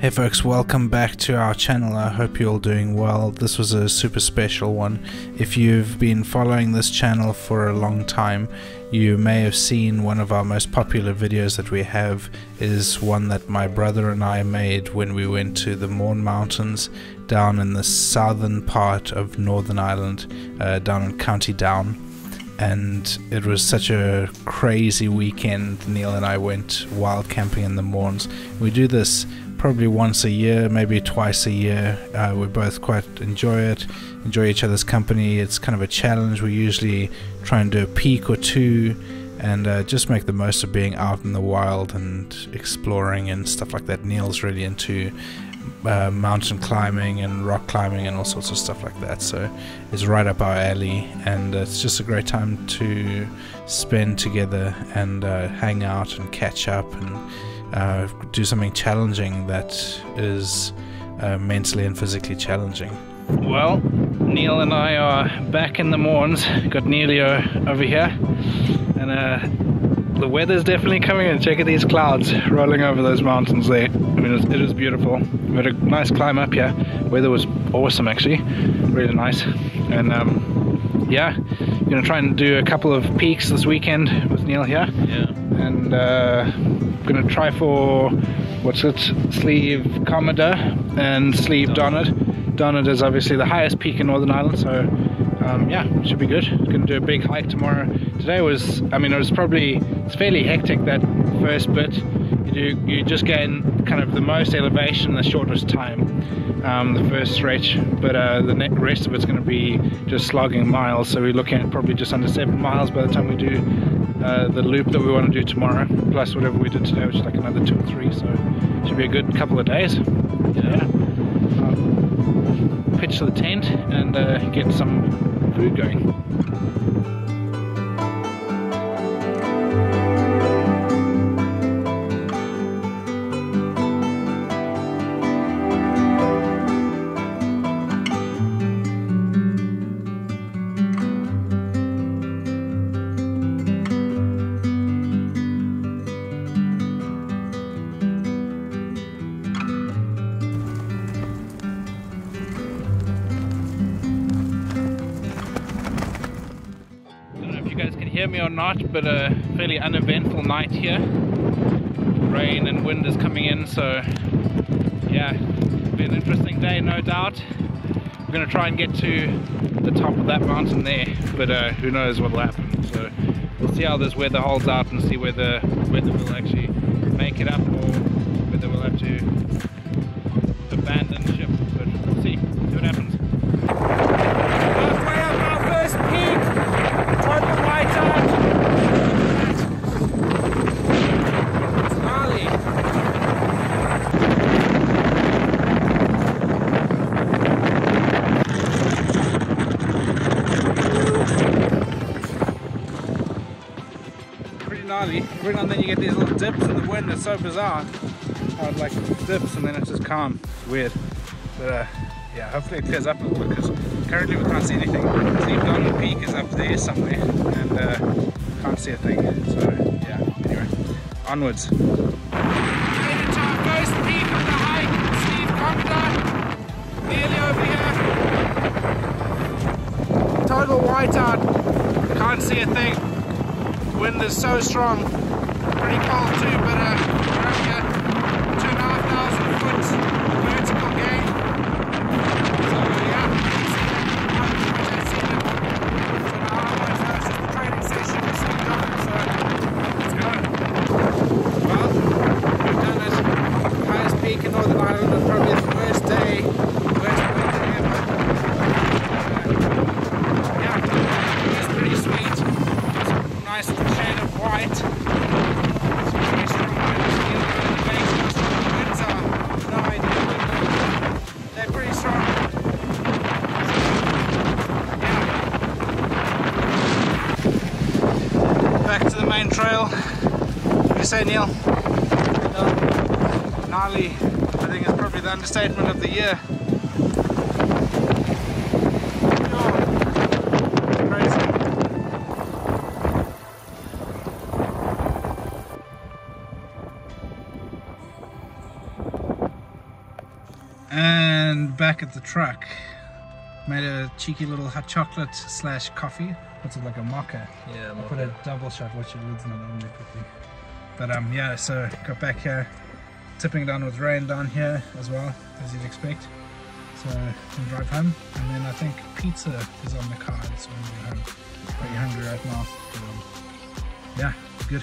Hey folks, welcome back to our channel. I hope you're all doing well. This was a super special one. If you've been following this channel for a long time, you may have seen one of our most popular videos that we have is one that my brother and I made when we went to the Mourne Mountains down in the southern part of Northern Ireland, uh, down in County Down and it was such a crazy weekend. Neil and I went wild camping in the Mournes. We do this probably once a year, maybe twice a year. Uh, we both quite enjoy it, enjoy each other's company. It's kind of a challenge. We usually try and do a peak or two and uh, just make the most of being out in the wild and exploring and stuff like that. Neil's really into uh, mountain climbing and rock climbing and all sorts of stuff like that. So it's right up our alley, and it's just a great time to spend together and uh, hang out and catch up and uh, do something challenging that is uh, mentally and physically challenging. Well, Neil and I are back in the Mournes. Got Neilio over here, and uh, the weather's definitely coming in. Check out these clouds rolling over those mountains there. I mean, it is, it is beautiful. We had a nice climb up here. Weather was awesome, actually, really nice. And um, yeah, gonna try and do a couple of peaks this weekend with Neil here. Yeah. And uh, gonna try for what's it, Slieve Commedagh and Slieve Donard. Donard is obviously the highest peak in Northern Ireland, so um, yeah, should be good. Gonna do a big hike tomorrow. Today was, I mean, it was probably it's fairly hectic that first bit. You do, you just gain kind of the most elevation in the shortest time, um, the first stretch, but uh, the rest of it's going to be just slogging miles. So we're looking at probably just under seven miles by the time we do uh, the loop that we want to do tomorrow, plus whatever we did today, which is like another two or three. So it should be a good couple of days. Yeah. Um, pitch to the tent and uh, get some food going. Hear me or not, but a fairly uneventful night here. Rain and wind is coming in, so yeah, it'll be an interesting day, no doubt. We're going to try and get to the top of that mountain there, but uh, who knows what will happen. So we'll see how this weather holds out and see whether whether we'll actually make it up or whether we'll have to abandon ship. But we'll see. See what happens. Halfway up our first peak. Total whiteout. It's gnarly. pretty then you get these little dips in the wind. It's so bizarre. How it like dips and then it's just calm. It's weird. But uh, yeah, hopefully it clears up a little bit because currently we can't see anything. Slieve Donard Peak is up there somewhere and uh, can't see a thing. So yeah, anyway, onwards. Steve. Total whiteout. Can't see a thing. Wind is so strong. Pretty cold too, but uh, we're up here. Two and a half thousand foot vertical gain. So yeah, you can see that. Which I see that. Two and a half hours. That's just the training session. We're still going, so let's go. Well, we've done it. Highest peak in Northern Ireland and probably the worst day, worst winter ever. Uh, yeah, it's pretty sweet. It's nice shade of white. It's very strong winds, feel the elevations. The winds are no idea. They're pretty strong. Back to the main trail. What do you say, Neil? gnarly. I think is probably the understatement of the year. And back at the truck. Made a cheeky little hot chocolate slash coffee. What's it like a mocha? Yeah, I put a double shot, watch your lid's not on there quickly. But um yeah, so got back here, tipping down with rain down here as well, as you'd expect. So can drive home and then I think pizza is on the cards when we're home. Pretty hungry right now. But, um, yeah, good.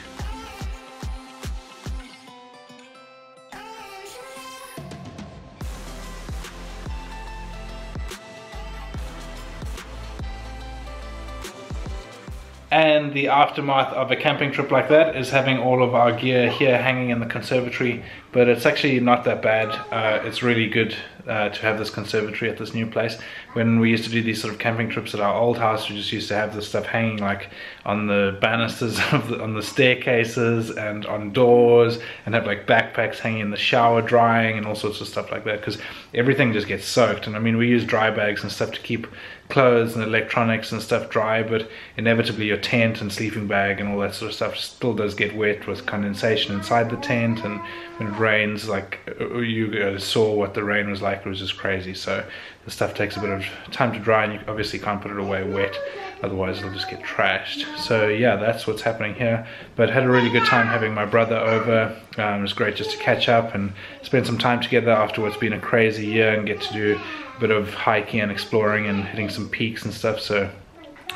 And the aftermath of a camping trip like that is having all of our gear here hanging in the conservatory. But it's actually not that bad. Uh, it's really good uh, to have this conservatory at this new place. When we used to do these sort of camping trips at our old house, we just used to have this stuff hanging like on the banisters the, on the staircases and on doors, and have like backpacks hanging in the shower drying and all sorts of stuff like that. Because everything just gets soaked. And I mean, we use dry bags and stuff to keep clothes and electronics and stuff dry, but inevitably your tent and sleeping bag and all that sort of stuff still does get wet with condensation inside the tent. And when it rains, like you saw what the rain was like, it was just crazy. So the stuff takes a bit of time to dry, and you obviously can't put it away wet, otherwise it'll just get trashed. So yeah, that's what's happening here. But had a really good time having my brother over. Um, it was great just to catch up and spend some time together after what's been a crazy year and get to do a bit of hiking and exploring and hitting some peaks and stuff. So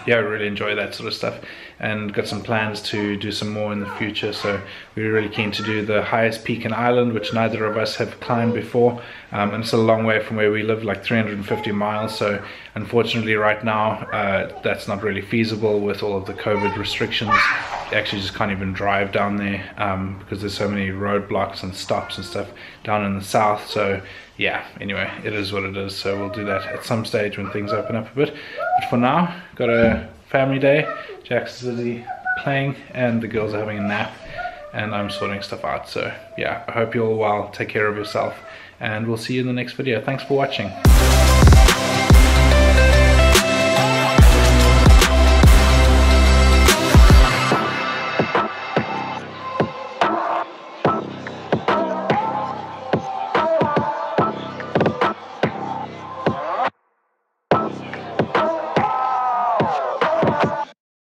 yeah, I really enjoy that sort of stuff and got some plans to do some more in the future. So we are really keen to do the highest peak in Ireland, which neither of us have climbed before. Um, and it's a long way from where we live, like 350 miles. So unfortunately right now, uh, that's not really feasible with all of the COVID restrictions. Actually just can't even drive down there um, because there's so many roadblocks and stops and stuff down in the south. So yeah, anyway, it is what it is. So we'll do that at some stage when things open up a bit. But for now, got a family day. Jack's busy playing and the girls are having a nap and I'm sorting stuff out. So yeah, I hope you're all well. Take care of yourself and we'll see you in the next video. Thanks for watching.